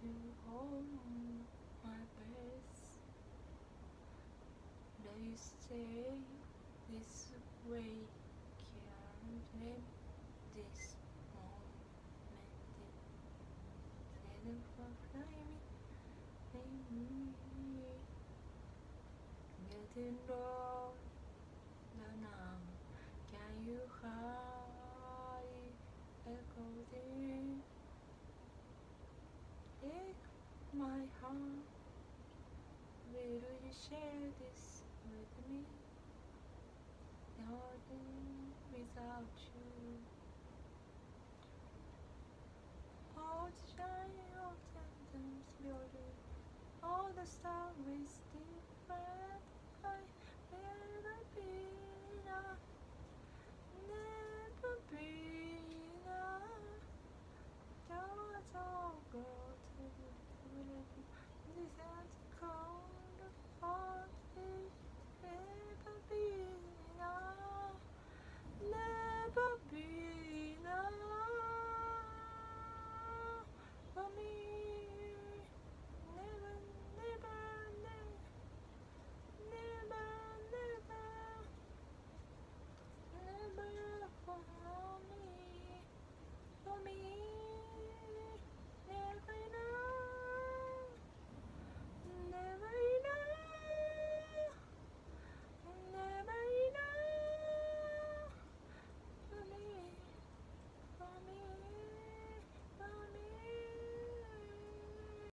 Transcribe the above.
to hold my breath. They say this way can't live this moment. Freedom for flying, me. Getting low now. Can you hide echoes in? My heart. Will you share this with me? Nothing without you. All the shine of tandems beauty, all the stars with different me.